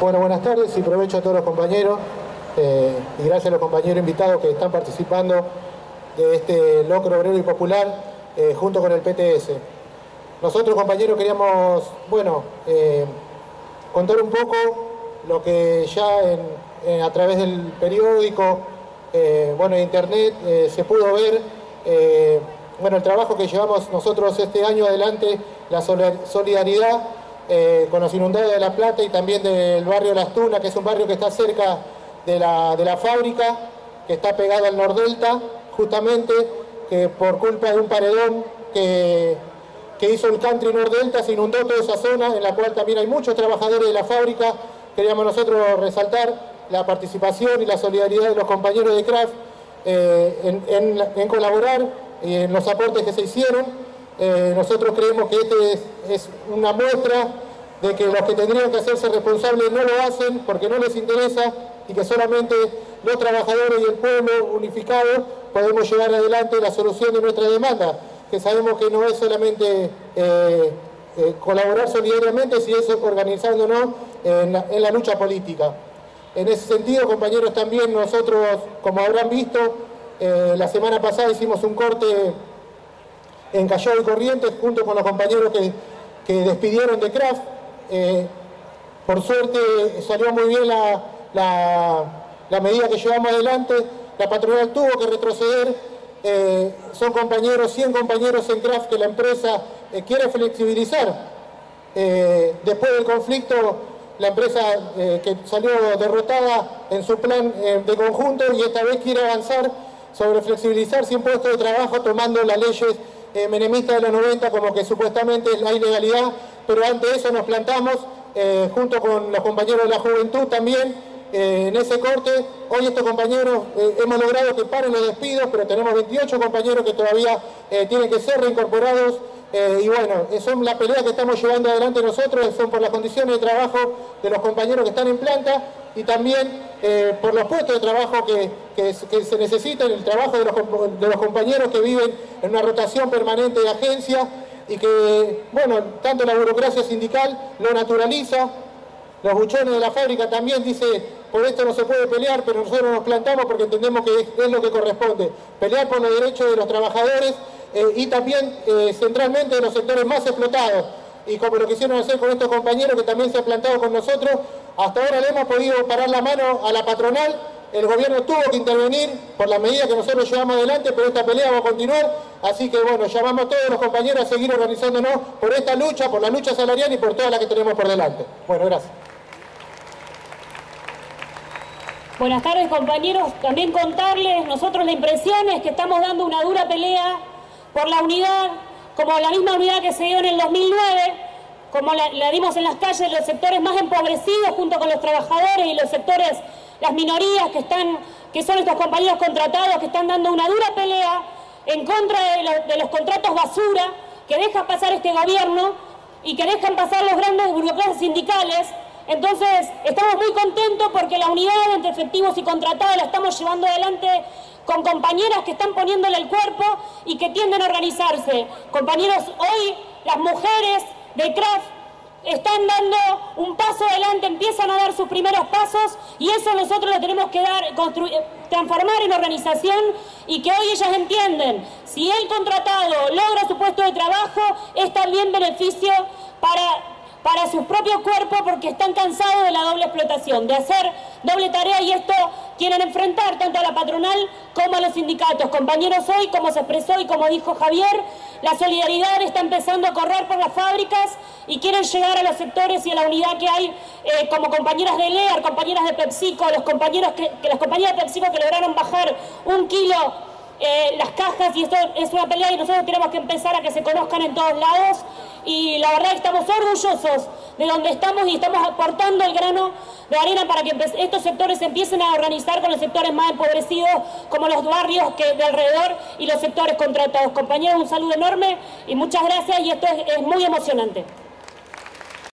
Bueno, buenas tardes y provecho a todos los compañeros eh, y gracias a los compañeros invitados que están participando de este locro obrero y popular eh, junto con el PTS. Nosotros compañeros queríamos, bueno, eh, contar un poco lo que ya a través del periódico, bueno, internet se pudo ver, bueno, el trabajo que llevamos nosotros este año adelante, la solidaridad eh, con los inundados de La Plata y también del barrio Las Tunas, que es un barrio que está cerca de la, fábrica, que está pegado al Nordelta, justamente, que por culpa de un paredón que, hizo el country Nordelta se inundó toda esa zona, en la cual también hay muchos trabajadores de la fábrica. Queríamos nosotros resaltar la participación y la solidaridad de los compañeros de CRAFT eh, en, colaborar y en los aportes que se hicieron. Eh, nosotros creemos que este es, una muestra de que los que tendrían que hacerse responsables no lo hacen porque no les interesa y que solamente los trabajadores y el pueblo unificados podemos llevar adelante la solución de nuestra demanda, que sabemos que no es solamente eh, eh, colaborar solidariamente, sino es organizándonos en la lucha política. En ese sentido, compañeros, también nosotros, como habrán visto, la semana pasada hicimos un corte en Callao y Corrientes, junto con los compañeros que, despidieron de Kraft. Eh, por suerte salió muy bien la, medida que llevamos adelante. La patronal tuvo que retroceder. Eh, son compañeros, 100 compañeros en Kraft que la empresa eh, quiere flexibilizar. después del conflicto, la empresa que salió derrotada en su plan de conjunto y esta vez quiere avanzar sobre flexibilizar 100 puestos de trabajo tomando las leyes eh, menemista de los 90 como que supuestamente es la ilegalidad, pero ante eso nos plantamos eh, junto con los compañeros de la juventud también eh, en ese corte. Hoy estos compañeros hemos logrado que paren los despidos, pero tenemos 28 compañeros que todavía tienen que ser reincorporados. Y bueno, son la pelea que estamos llevando adelante nosotros, son por las condiciones de trabajo de los compañeros que están en planta y también eh, por los puestos de trabajo que, se necesitan, el trabajo de los, compañeros que viven en una rotación permanente de agencia y que, bueno, tanto la burocracia sindical lo naturaliza, los buchones de la fábrica también dice, por esto no se puede pelear, pero nosotros nos plantamos porque entendemos que es, lo que corresponde, pelear por los derechos de los trabajadores eh, y también eh, centralmente de los sectores más explotados. Y como lo quisieron hacer con estos compañeros que también se han plantado con nosotros, hasta ahora le hemos podido parar la mano a la patronal, el gobierno tuvo que intervenir por la medida que nosotros llevamos adelante, pero esta pelea va a continuar, así que bueno, llamamos a todos los compañeros a seguir organizándonos por esta lucha, por la lucha salarial y por toda la que tenemos por delante. Bueno, gracias. Buenas tardes compañeros, también contarles, nosotros la impresión es que estamos dando una dura pelea por la unidad, como la misma unidad que se dio en el 2009, como la, dimos en las calles, los sectores más empobrecidos junto con los trabajadores y los sectores, las minorías que, están, que son estos compañeros contratados que están dando una dura pelea en contra de, los contratos basura que deja pasar este gobierno y que dejan pasar los grandes burocracias sindicales. Entonces, estamos muy contentos porque la unidad entre efectivos y contratados la estamos llevando adelante con compañeras que están poniéndole el cuerpo y que tienden a organizarse. Compañeros, hoy las mujeres de Kraft están dando un paso adelante, empiezan a dar sus primeros pasos y eso nosotros lo tenemos que dar, transformar en organización y que hoy ellas entienden, si el contratado logra su puesto de trabajo, es también beneficio para para sus propios cuerpos porque están cansados de la doble explotación, de hacer doble tarea y esto quieren enfrentar tanto a la patronal como a los sindicatos. Compañeros, hoy, como se expresó y como dijo Javier, la solidaridad está empezando a correr por las fábricas y quieren llegar a los sectores y a la unidad que hay eh, como compañeras de LEAR, compañeras de PepsiCo, los compañeros que, las compañeras de PepsiCo que lograron bajar un kilo eh, las cajas y esto es una pelea y nosotros tenemos que empezar a que se conozcan en todos lados y la verdad estamos orgullosos de donde estamos y estamos aportando el grano de arena para que estos sectores empiecen a organizar con los sectores más empobrecidos como los barrios que de alrededor y los sectores contratados. Compañeros, un saludo enorme y muchas gracias y esto es muy emocionante.